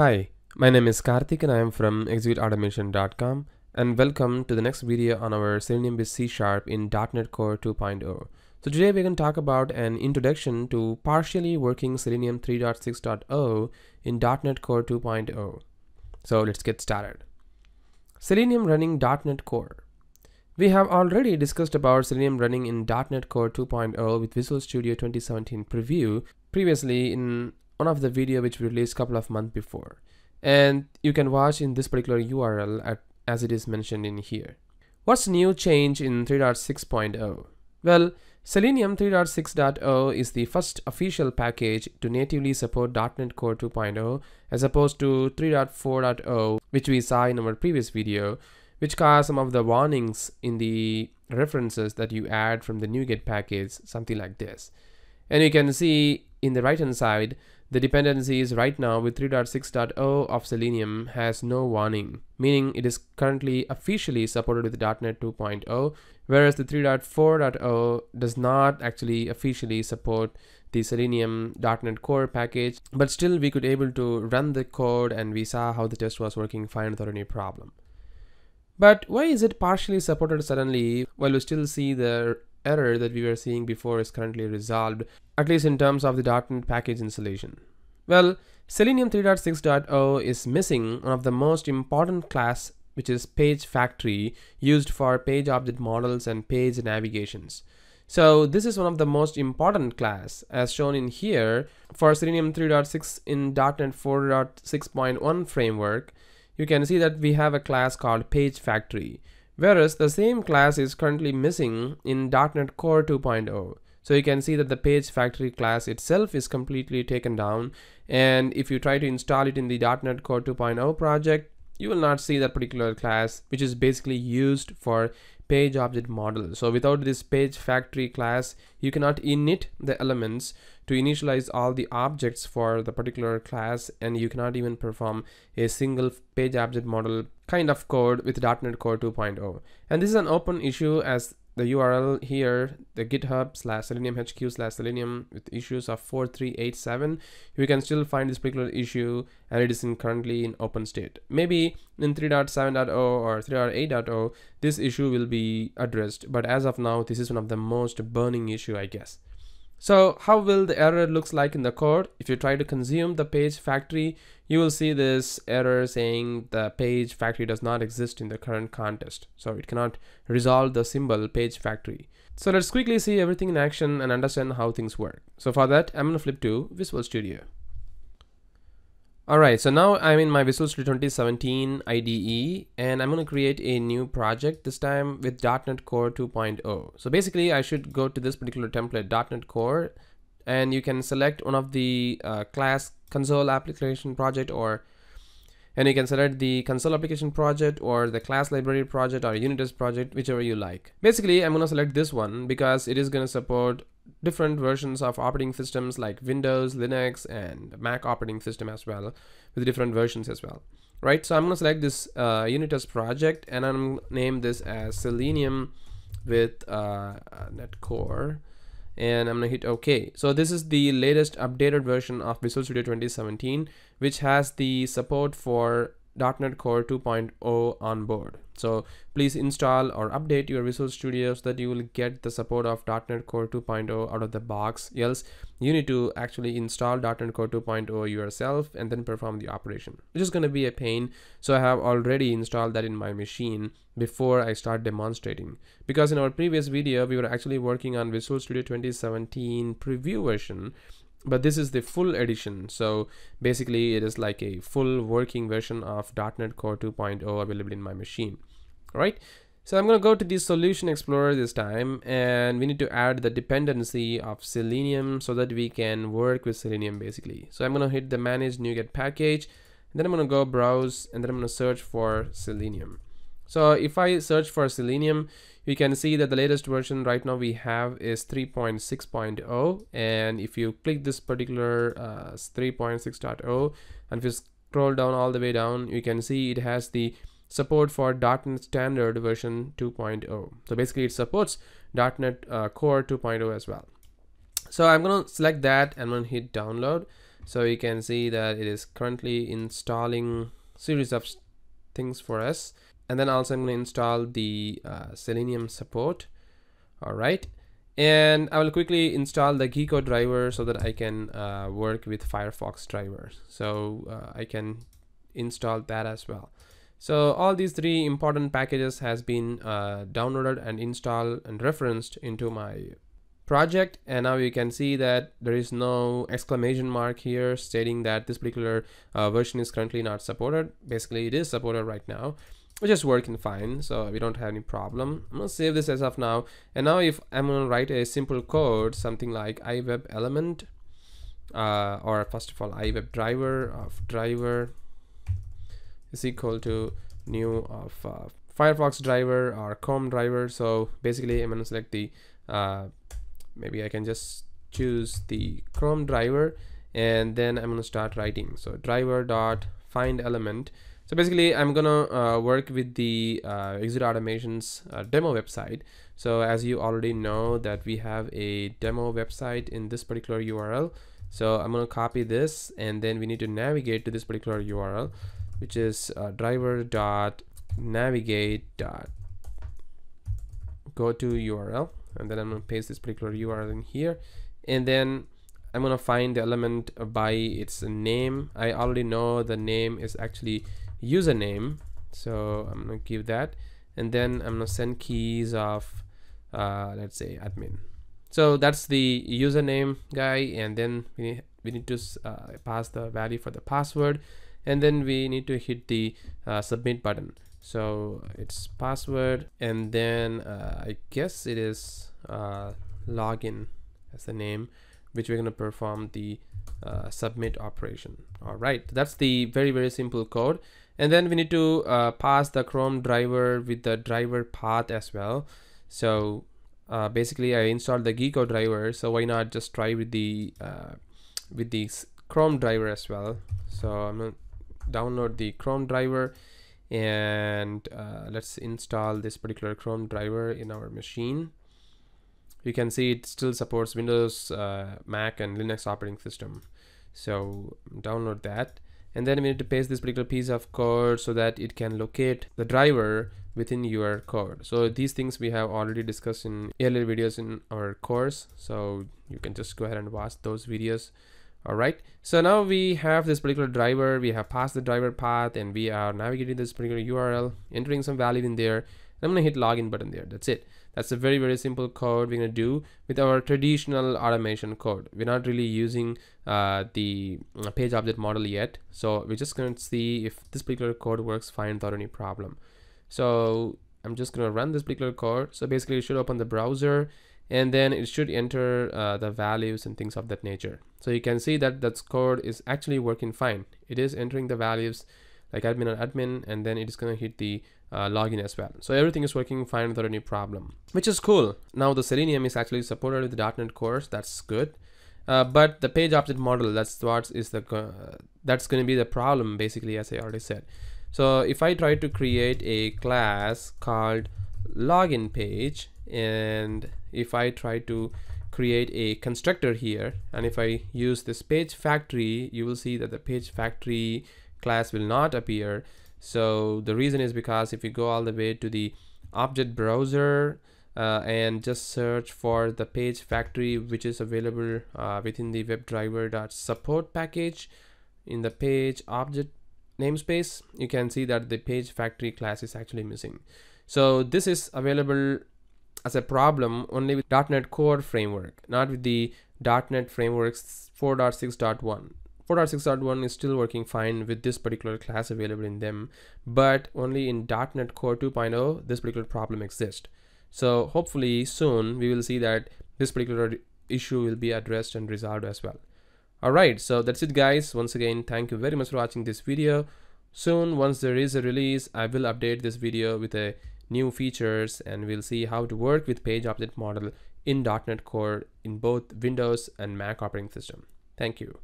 Hi, my name is Karthik and I am from executeautomation.com and welcome to the next video on our Selenium based C Sharp in .NET Core 2.0. So today we're going to talk about an introduction to partially working Selenium 3.6.0 in .NET Core 2.0. So let's get started. Selenium running .NET Core. We have already discussed about Selenium running in .NET Core 2.0 with Visual Studio 2017 preview previously in one of the video which we released a couple of months before and you can watch in this particular URL at, as it is mentioned in here. What's new change in 3.6.0? Well, Selenium 3.6.0 is the first official package to natively support .NET Core 2.0 as opposed to 3.4.0 which we saw in our previous video which caused some of the warnings in the references that you add from the NuGet package something like this. And you can see in the right hand side the dependencies right now with 3.6.0 of Selenium has no warning, meaning it is currently officially supported with .NET 2.0, whereas the 3.4.0 does not actually officially support the Selenium .NET Core package, but still we could able to run the code and we saw how the test was working fine without any problem. But why is it partially supported suddenly while we still see the error that we were seeing before is currently resolved, at least in terms of the .NET package installation. Well, Selenium 3.6.0 is missing one of the most important class which is page factory used for page object models and page navigations. So this is one of the most important class as shown in here for Selenium 3.6 in .NET 4.6.1 framework. You can see that we have a class called page factory whereas the same class is currently missing in .NET Core 2.0. So you can see that the page factory class itself is completely taken down and if you try to install it in the .NET Core 2.0 project you will not see that particular class which is basically used for page object model. So without this page factory class you cannot init the elements to initialize all the objects for the particular class and you cannot even perform a single page object model kind of code with .NET Core 2.0 and this is an open issue as the URL here the github slash selenium hq slash selenium with issues of 4387 you can still find this particular issue and it is in currently in open state. Maybe in 3.7.0 or 3.8.0 this issue will be addressed but as of now this is one of the most burning issue i guess so how will the error looks like in the code? If you try to consume the page factory, you will see this error saying the page factory does not exist in the current context. So it cannot resolve the symbol page factory. So let's quickly see everything in action and understand how things work. So for that, I'm to flip to Visual Studio. Alright, so now I'm in my Visual Studio 2017 IDE and I'm going to create a new project this time with .NET Core 2.0. So basically I should go to this particular template .NET Core and you can select one of the uh, class console application project or and you can select the console application project or the class library project or unit test project whichever you like basically i'm going to select this one because it is going to support different versions of operating systems like windows linux and mac operating system as well with different versions as well right so i'm going to select this uh, unit test project and i'm name this as selenium with uh, net core and I'm gonna hit OK. So this is the latest updated version of Visual Studio 2017 which has the support for .NET Core 2.0 on board. So please install or update your Visual Studio so that you will get the support of .NET Core 2.0 out of the box. Else you need to actually install .NET Core 2.0 yourself and then perform the operation, which is going to be a pain. So I have already installed that in my machine before I start demonstrating. Because in our previous video, we were actually working on Visual Studio 2017 preview version but this is the full edition. So basically it is like a full working version of .NET Core 2.0 available in my machine. Right? So I'm gonna go to the solution explorer this time and we need to add the dependency of selenium so that we can work with selenium basically. So I'm gonna hit the manage NuGet package and then I'm gonna go browse and then I'm gonna search for selenium so if I search for selenium you can see that the latest version right now we have is 3.6.0 and if you click this particular uh, 3.6.0 and if you scroll down all the way down you can see it has the support for .NET Standard version 2.0 so basically it supports .NET uh, Core 2.0 as well. So I'm gonna select that and I'm gonna hit download. So you can see that it is currently installing series of things for us and then also I'm going to install the uh, Selenium support. All right and I will quickly install the Gecko driver so that I can uh, work with Firefox drivers. So uh, I can install that as well. So all these three important packages has been uh, downloaded and installed and referenced into my project. And now you can see that there is no exclamation mark here stating that this particular uh, version is currently not supported. Basically it is supported right now which is working fine so we don't have any problem. I'm gonna save this as of now. And now if i'm gonna write a simple code something like iweb element uh, or first of all iweb driver of driver is equal to new of uh, firefox driver or chrome driver. So basically i'm gonna select the uh, maybe I can just choose the Chrome driver and then I'm gonna start writing. So driver dot find element so basically I'm gonna uh, work with the uh, ExecuteAutomation's uh, demo website. So as you already know that we have a demo website in this particular URL so I'm gonna copy this and then we need to navigate to this particular URL which is uh, driver dot navigate dot go to URL and then I'm to paste this particular URL in here. And then I'm going to find the element by its name. I already know the name is actually username. So I'm to give that. And then I'm to send keys of uh, let's say admin. So that's the username guy. And then we need, we need to uh, pass the value for the password. And then we need to hit the uh, submit button. So it's password. And then uh, I guess it is uh, login as the name which we're going to perform the uh, submit operation. All right. That's the very very simple code and then we need to uh, pass the chrome driver with the driver path as well. So uh, basically I installed the Gecko driver. So why not just try with the uh, with the chrome driver as well. So I'm gonna download the chrome driver and uh, let's install this particular Chrome driver in our machine. You can see it still supports Windows uh, Mac and Linux operating system. So download that and then we need to paste this particular piece of code so that it can locate the driver within your code. So these things we have already discussed in earlier videos in our course. So you can just go ahead and watch those videos. All right. So now we have this particular driver. We have passed the driver path and we are navigating this particular url entering some value in there. I'm gonna hit login button there. That's it that's a very very simple code we're gonna do with our traditional automation code. We're not really using uh, the uh, page object model yet. So we're just gonna see if this particular code works fine without any problem. So i'm just gonna run this particular code. So basically you should open the browser and then it should enter uh, the values and things of that nature. So you can see that that code is actually working fine. It is entering the values like admin and admin and then it is going to hit the uh, login as well. So everything is working fine without any problem which is cool. Now the selenium is actually supported with the .NET course that's good. Uh, but the page object model that's what is the uh, that's going to be the problem basically as I already said. So if I try to create a class called login page and if I try to create a constructor here and if I use this page factory you will see that the page factory class will not appear so the reason is because if you go all the way to the object browser uh, and just search for the page factory which is available uh, within the webdriver.support package in the page object namespace you can see that the page factory class is actually missing so this is available as a problem only with .NET Core framework, not with the .NET frameworks 4.6.1. 4.6.1 is still working fine with this particular class available in them, but only in .NET Core 2.0 this particular problem exists. So hopefully soon we will see that this particular issue will be addressed and resolved as well. Alright, so that's it guys. Once again, thank you very much for watching this video. Soon, once there is a release, I will update this video with a new features and we'll see how to work with page object model in .NET Core in both Windows and Mac operating system. Thank you.